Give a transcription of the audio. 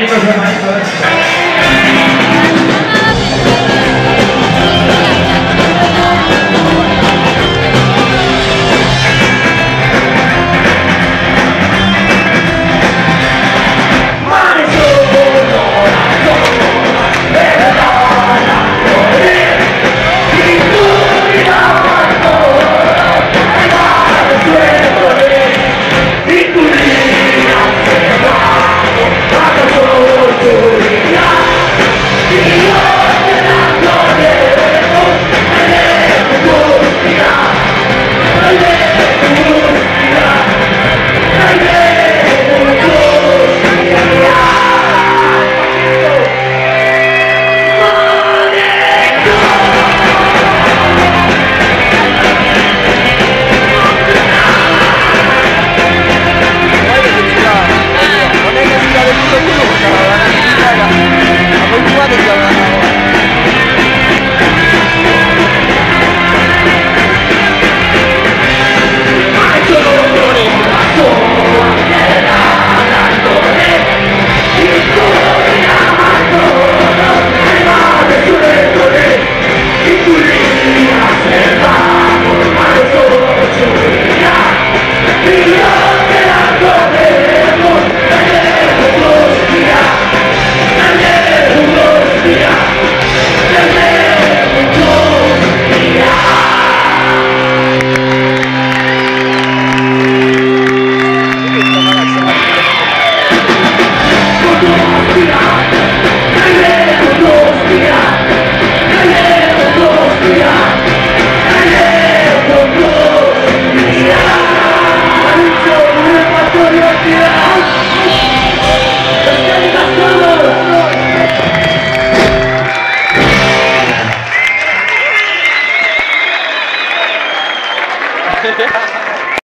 amigos y hermanitos. Yeah. gracias.